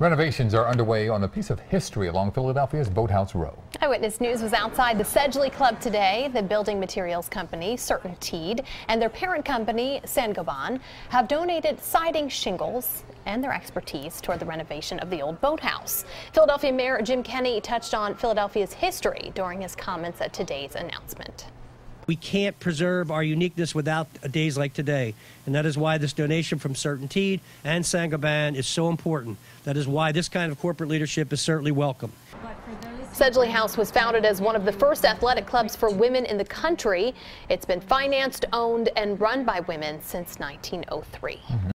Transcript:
Renovations are underway on a piece of history along Philadelphia's Boathouse Row. Eyewitness News was outside the Sedgeley Club today. The building materials company, CertainTeed, and their parent company, Saint-Gobain, have donated siding shingles and their expertise toward the renovation of the old boathouse. Philadelphia Mayor Jim Kenney touched on Philadelphia's history during his comments at today's announcement. We can't preserve our uniqueness without days like today. And that is why this donation from CertainTeed and Saint-Gobain is so important. That is why this kind of corporate leadership is certainly welcome. Sedgeley House was founded as one of the first athletic clubs for women in the country. It's been financed, owned, and run by women since 1903. Mm -hmm.